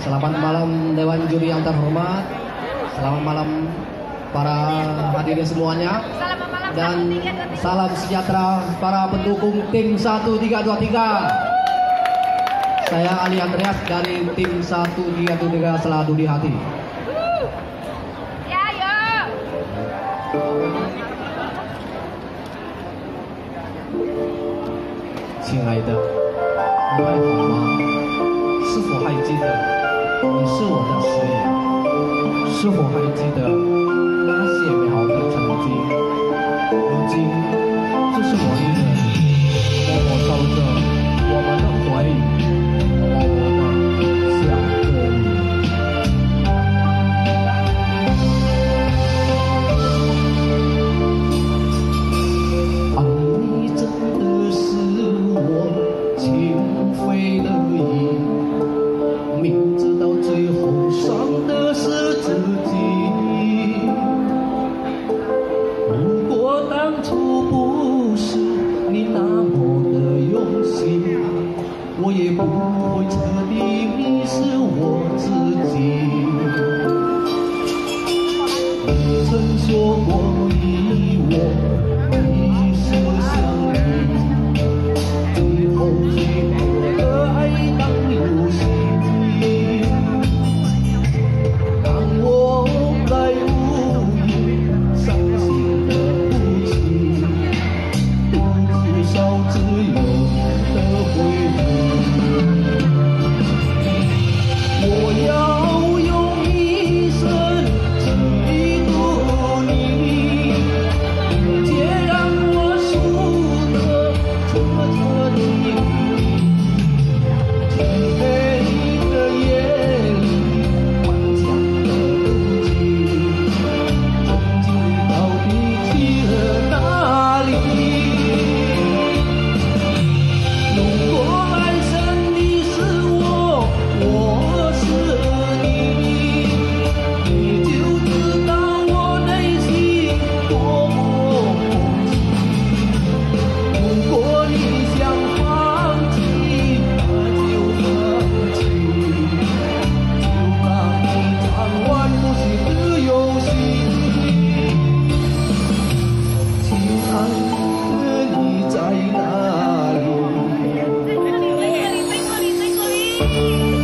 Selamat malam Dewan Juri yang terhormat. Selamat malam para hadirin semuanya. Dan salam sejahtera para pendukung tim 1323. Saya Ali Andreas dari tim 1323 selalu di hati. 加油！亲爱的，你还好吗？是否还记得 你是我的誓言？是否还记得那些美好的曾经？如今，这是我一人当初不是你那么的用心，我也不会彻底迷失我自己。你曾说过你我 Thank you.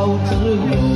到自由。